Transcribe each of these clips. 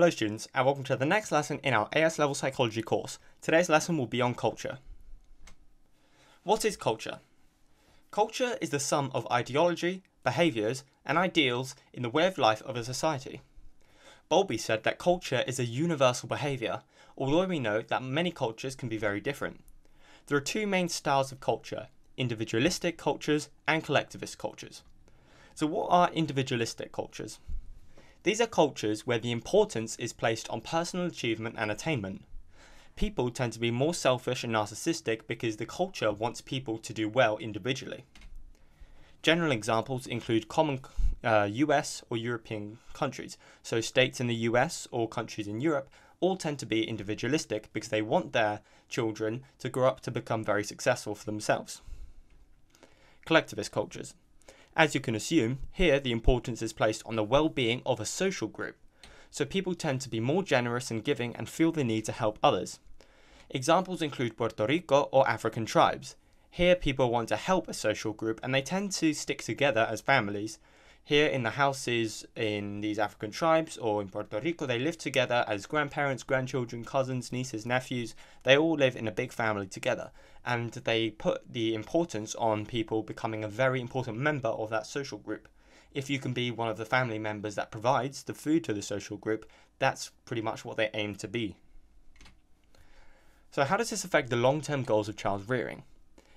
Hello students and welcome to the next lesson in our AS level psychology course. Today's lesson will be on culture. What is culture? Culture is the sum of ideology, behaviours and ideals in the way of life of a society. Bowlby said that culture is a universal behaviour, although we know that many cultures can be very different. There are two main styles of culture, individualistic cultures and collectivist cultures. So what are individualistic cultures? These are cultures where the importance is placed on personal achievement and attainment. People tend to be more selfish and narcissistic because the culture wants people to do well individually. General examples include common uh, US or European countries, so states in the US or countries in Europe all tend to be individualistic because they want their children to grow up to become very successful for themselves. Collectivist cultures. As you can assume, here the importance is placed on the well-being of a social group, so people tend to be more generous and giving and feel the need to help others. Examples include Puerto Rico or African tribes. Here people want to help a social group and they tend to stick together as families, here in the houses in these African tribes or in Puerto Rico, they live together as grandparents, grandchildren, cousins, nieces, nephews. They all live in a big family together. And they put the importance on people becoming a very important member of that social group. If you can be one of the family members that provides the food to the social group, that's pretty much what they aim to be. So, how does this affect the long term goals of child rearing?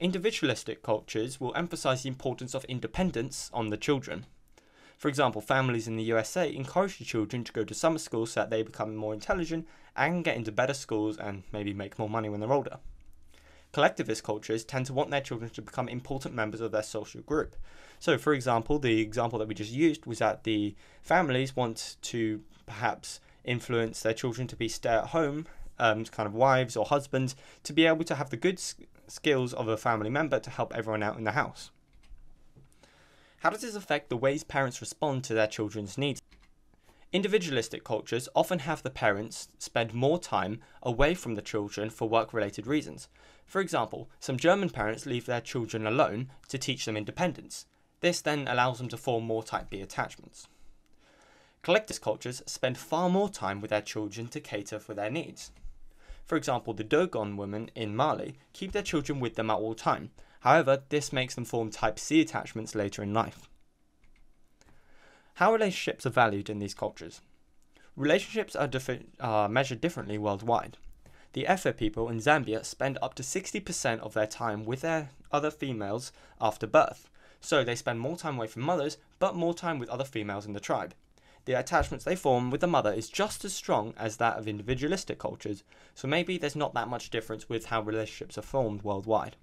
Individualistic cultures will emphasize the importance of independence on the children. For example, families in the USA encourage the children to go to summer school so that they become more intelligent and get into better schools and maybe make more money when they're older. Collectivist cultures tend to want their children to become important members of their social group. So, for example, the example that we just used was that the families want to perhaps influence their children to be stay at home um, kind of wives or husbands to be able to have the good skills of a family member to help everyone out in the house. How does this affect the ways parents respond to their children's needs? Individualistic cultures often have the parents spend more time away from the children for work related reasons. For example, some German parents leave their children alone to teach them independence. This then allows them to form more type B attachments. Collectivist cultures spend far more time with their children to cater for their needs. For example, the Dogon women in Mali keep their children with them at all time, However, this makes them form type C attachments later in life. How relationships are valued in these cultures. Relationships are, are measured differently worldwide. The Efe people in Zambia spend up to 60% of their time with their other females after birth, so they spend more time away from mothers, but more time with other females in the tribe. The attachments they form with the mother is just as strong as that of individualistic cultures, so maybe there's not that much difference with how relationships are formed worldwide.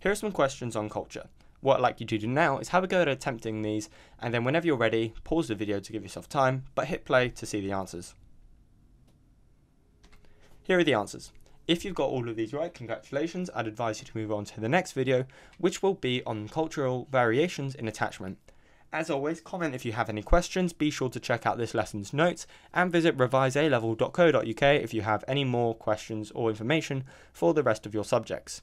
Here are some questions on culture. What I'd like you to do now is have a go at attempting these, and then whenever you're ready, pause the video to give yourself time, but hit play to see the answers. Here are the answers. If you've got all of these right, congratulations, I'd advise you to move on to the next video, which will be on cultural variations in attachment. As always, comment if you have any questions, be sure to check out this lesson's notes, and visit revisealevel.co.uk if you have any more questions or information for the rest of your subjects.